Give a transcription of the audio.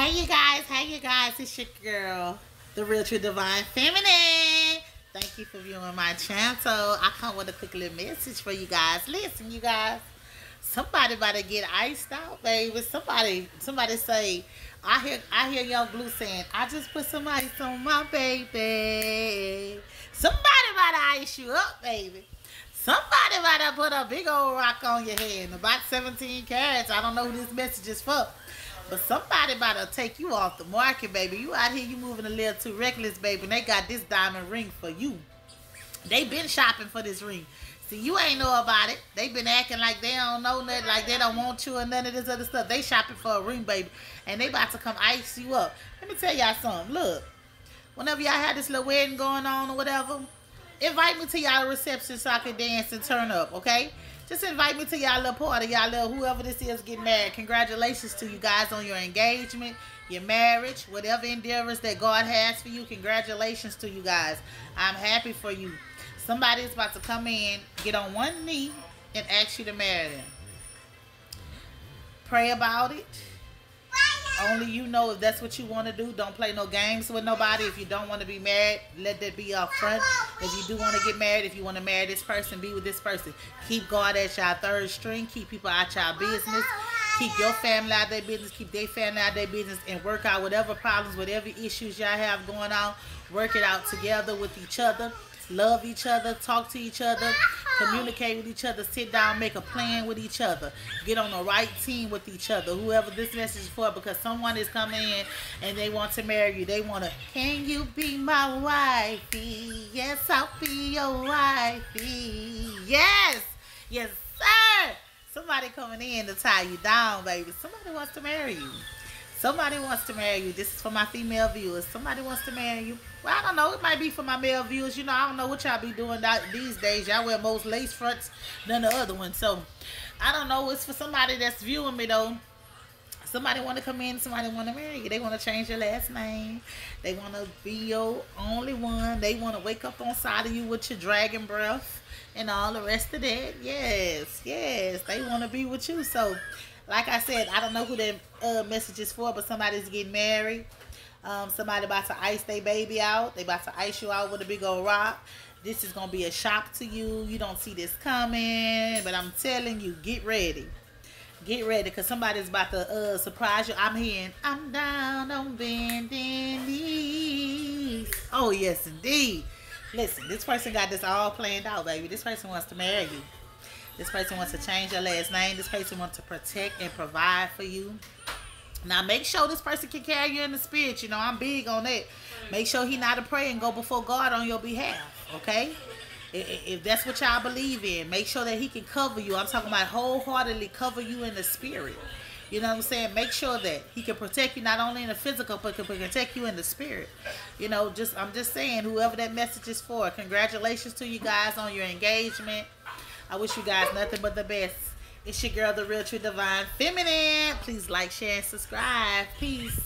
Hey you guys, hey you guys, it's your girl, the Real True Divine Feminine. Thank you for viewing my channel. I come with a quick little message for you guys. Listen, you guys, somebody about to get iced out, baby. Somebody, somebody say, I hear, I hear Yung Bleu saying, I just put some ice on my baby. Somebody about to ice you up, baby. Somebody about to put a big old rock on your head, about 17 carats. I don't know who this message is for. But somebody about to take you off the market, baby. You out here, you moving a little too reckless, baby. And they got this diamond ring for you. They been shopping for this ring. See, you ain't know about it. They been acting like they don't know nothing, like they don't want you or none of this other stuff. They shopping for a ring, baby. And they about to come ice you up. Let me tell y'all something. Look, whenever y'all had this little wedding going on or whatever, invite me to y'all reception so I can dance and turn up, okay? Just invite me to y'all little party, y'all little whoever this is getting married. Congratulations to you guys on your engagement, your marriage, whatever endeavors that God has for you. Congratulations to you guys. I'm happy for you. Somebody is about to come in, get on one knee, and ask you to marry them. Pray about it. Only you know if that's what you want to do. Don't play no games with nobody. If you don't want to be married, let that be up front. If you do want to get married, if you want to marry this person, be with this person. Keep God as your third string. Keep people out your business. Keep your family out their business. Keep their family out their business. And work out whatever problems, whatever issues y'all have going on. Work it out together with each other love each other, talk to each other, communicate with each other, sit down, make a plan with each other, get on the right team with each other, whoever this message is for, because someone is coming in and they want to marry you. They want to, can you be my wifey? Yes, I'll be your wifey. Yes, yes, sir. Somebody coming in to tie you down, baby. Somebody wants to marry you. Somebody wants to marry you. This is for my female viewers. Somebody wants to marry you. Well, I don't know. It might be for my male viewers. You know, I don't know what y'all be doing these days. Y'all wear most lace fronts than the other one. So, I don't know. It's for somebody that's viewing me, though. Somebody want to come in. Somebody want to marry you. They want to change your last name. They want to be your only one. They want to wake up on side of you with your dragon breath and all the rest of that. Yes, yes. They want to be with you. So, like I said, I don't know who that uh, message is for, but somebody's getting married. Um, somebody about to ice their baby out. They about to ice you out with a big old rock. This is gonna be a shock to you. You don't see this coming, but I'm telling you, get ready. Get ready, cause somebody's about to uh, surprise you. I'm hearing, I'm down on bending knees. Oh yes, indeed. Listen, this person got this all planned out, baby. This person wants to marry you. This person wants to change your last name. This person wants to protect and provide for you. Now make sure this person can carry you in the spirit. You know, I'm big on that. Make sure he not a pray and go before God on your behalf. Okay? If that's what y'all believe in, make sure that he can cover you. I'm talking about wholeheartedly cover you in the spirit. You know what I'm saying? Make sure that he can protect you not only in the physical, but can protect you in the spirit. You know, just I'm just saying, whoever that message is for, congratulations to you guys on your engagement. I wish you guys nothing but the best. It's your girl, the real true divine feminine. Please like, share, and subscribe. Peace.